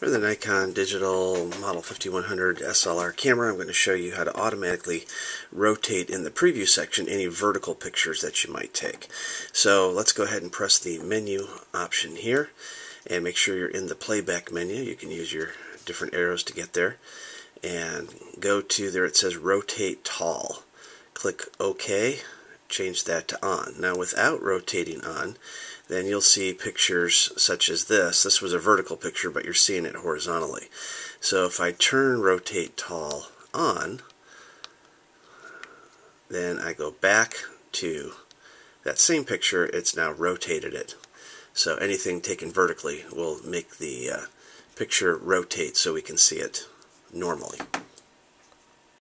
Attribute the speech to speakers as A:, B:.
A: For the Nikon Digital Model 5100 SLR camera, I'm going to show you how to automatically rotate in the preview section any vertical pictures that you might take. So let's go ahead and press the menu option here and make sure you're in the playback menu. You can use your different arrows to get there and go to there it says rotate tall. Click OK change that to on. Now without rotating on, then you'll see pictures such as this. This was a vertical picture, but you're seeing it horizontally. So if I turn rotate tall on, then I go back to that same picture, it's now rotated it. So anything taken vertically will make the uh, picture rotate so we can see it normally.